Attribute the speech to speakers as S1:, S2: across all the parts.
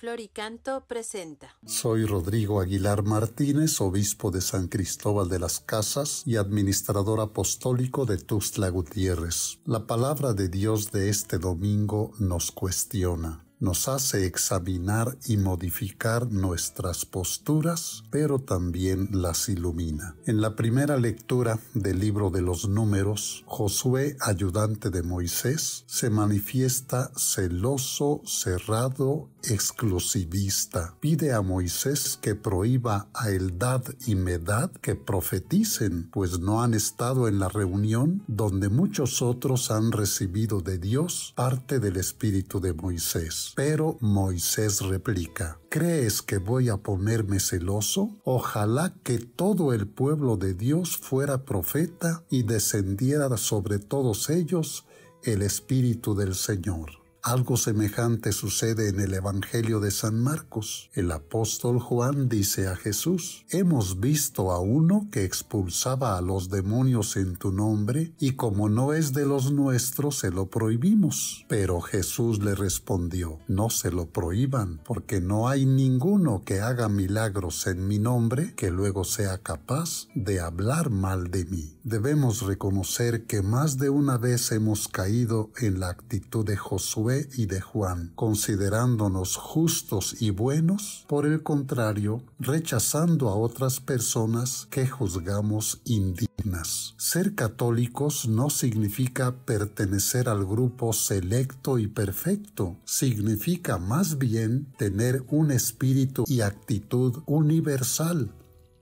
S1: Floricanto presenta.
S2: Soy Rodrigo Aguilar Martínez, obispo de San Cristóbal de las Casas y administrador apostólico de Tuxtla Gutiérrez. La palabra de Dios de este domingo nos cuestiona nos hace examinar y modificar nuestras posturas, pero también las ilumina. En la primera lectura del libro de los números, Josué, ayudante de Moisés, se manifiesta celoso, cerrado, exclusivista. Pide a Moisés que prohíba a Eldad y Medad que profeticen, pues no han estado en la reunión donde muchos otros han recibido de Dios parte del espíritu de Moisés. Pero Moisés replica, ¿crees que voy a ponerme celoso? Ojalá que todo el pueblo de Dios fuera profeta y descendiera sobre todos ellos el Espíritu del Señor. Algo semejante sucede en el Evangelio de San Marcos. El apóstol Juan dice a Jesús, hemos visto a uno que expulsaba a los demonios en tu nombre y como no es de los nuestros se lo prohibimos. Pero Jesús le respondió, no se lo prohíban porque no hay ninguno que haga milagros en mi nombre que luego sea capaz de hablar mal de mí. Debemos reconocer que más de una vez hemos caído en la actitud de Josué y de Juan, considerándonos justos y buenos, por el contrario, rechazando a otras personas que juzgamos indignas. Ser católicos no significa pertenecer al grupo selecto y perfecto, significa más bien tener un espíritu y actitud universal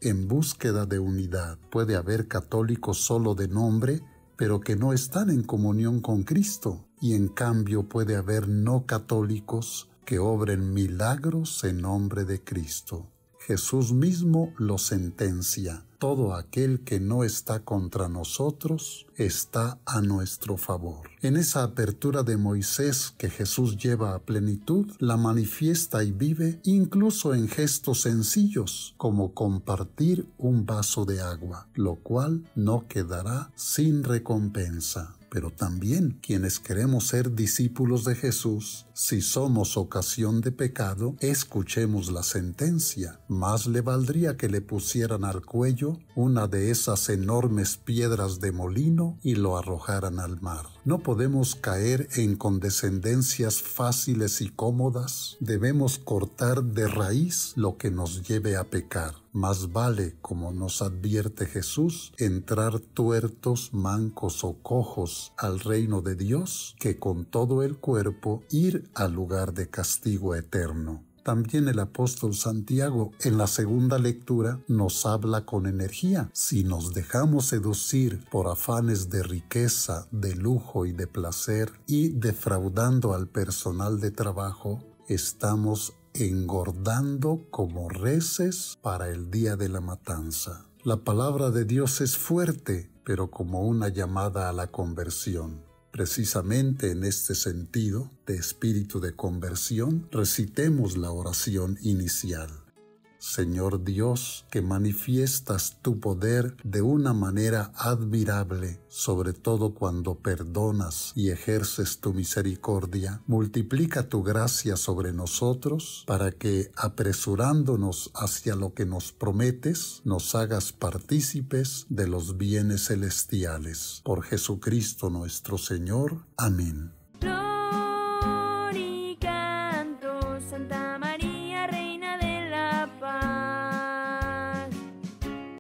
S2: en búsqueda de unidad. Puede haber católicos solo de nombre, pero que no están en comunión con Cristo, y en cambio puede haber no católicos que obren milagros en nombre de Cristo. Jesús mismo lo sentencia. Todo aquel que no está contra nosotros está a nuestro favor. En esa apertura de Moisés que Jesús lleva a plenitud, la manifiesta y vive incluso en gestos sencillos, como compartir un vaso de agua, lo cual no quedará sin recompensa pero también quienes queremos ser discípulos de Jesús, si somos ocasión de pecado, escuchemos la sentencia. Más le valdría que le pusieran al cuello una de esas enormes piedras de molino y lo arrojaran al mar. No podemos caer en condescendencias fáciles y cómodas. Debemos cortar de raíz lo que nos lleve a pecar. Más vale, como nos advierte Jesús, entrar tuertos, mancos o cojos al reino de Dios que con todo el cuerpo ir al lugar de castigo eterno. También el apóstol Santiago en la segunda lectura nos habla con energía. Si nos dejamos seducir por afanes de riqueza, de lujo y de placer y defraudando al personal de trabajo, estamos engordando como reces para el día de la matanza. La palabra de Dios es fuerte, pero como una llamada a la conversión. Precisamente en este sentido de espíritu de conversión, recitemos la oración inicial. Señor Dios, que manifiestas tu poder de una manera admirable, sobre todo cuando perdonas y ejerces tu misericordia, multiplica tu gracia sobre nosotros para que, apresurándonos hacia lo que nos prometes, nos hagas partícipes de los bienes celestiales. Por Jesucristo nuestro Señor. Amén.